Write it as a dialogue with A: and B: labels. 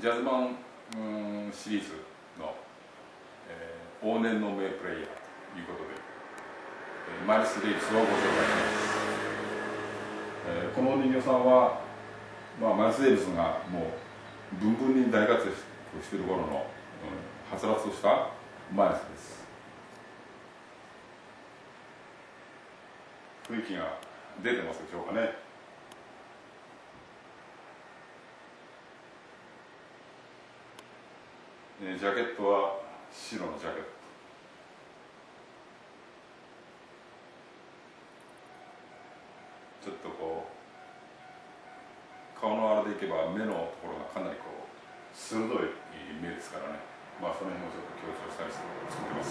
A: ジャズマン、うん、シリーズの、えー、往年の名プレイヤーということで、えー、マイルス・デイビスをご紹介します、えー、この人形さんは、まあ、マイルス・デイビスがもうブンブンに大活躍してる頃の、うん、はつらつとしたマイルスです。雰囲気が出てますでしょうかね。えジャケットは白のジャケット。ちょっとこう顔のあれでいけば目のところがかなりこう鋭い目ですからね。まあその辺もちょっと強調したりして作ってます。